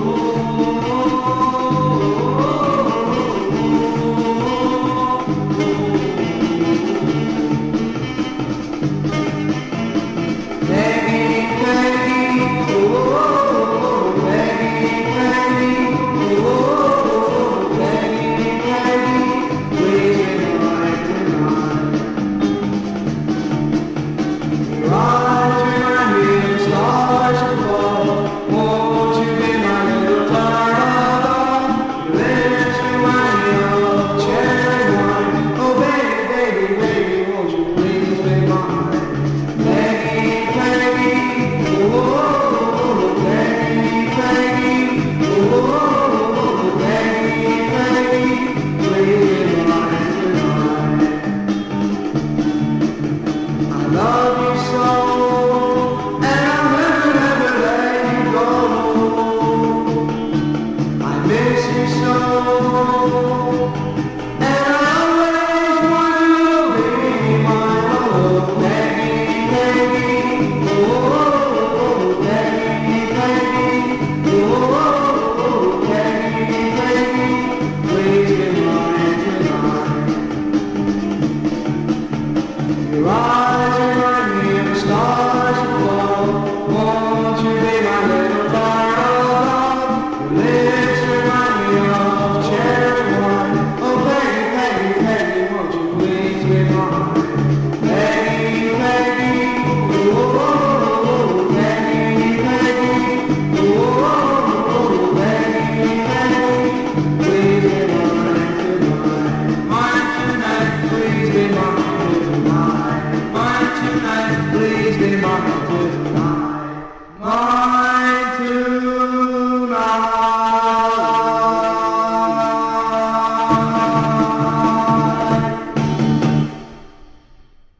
Senhor. You are. Deus.